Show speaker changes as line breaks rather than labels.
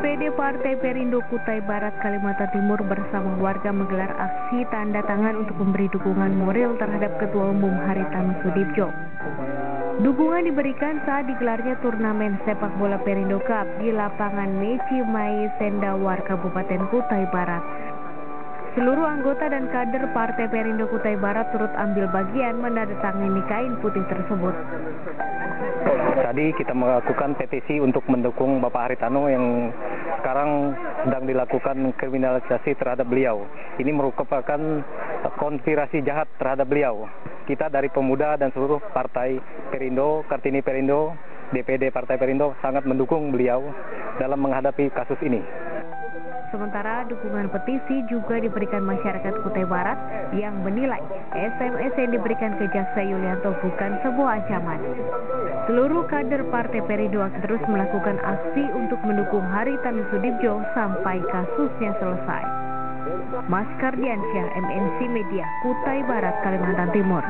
Perindo Kutai Barat, Kalimantan Timur bersama warga menggelar aksi tanda tangan untuk memberi dukungan moral terhadap Ketua Umum Haritanu Sudibjo. Dukungan diberikan saat digelarnya turnamen sepak bola Perindo Cup di lapangan Meci Mai Sendawar, Kabupaten Kutai Barat. Seluruh anggota dan kader Partai Perindo Kutai Barat turut ambil bagian menandatangani kain putih tersebut.
Tadi kita melakukan petisi untuk mendukung Bapak Haritano yang sekarang sedang dilakukan kriminalisasi terhadap beliau. Ini merupakan konspirasi jahat terhadap beliau. Kita dari pemuda dan seluruh partai Perindo, Kartini Perindo, DPD Partai Perindo sangat mendukung beliau dalam menghadapi kasus ini.
Sementara dukungan petisi juga diberikan masyarakat Kutai Barat yang menilai SMS yang diberikan ke Jaksa Yulianto bukan sebuah ancaman. Seluruh kader Partai Perindo akan terus melakukan aksi untuk mendukung Hari Tanu Sudibjo sampai kasusnya selesai. Mas Kardiansyah, MNC Media, Kutai Barat, Kalimantan Timur.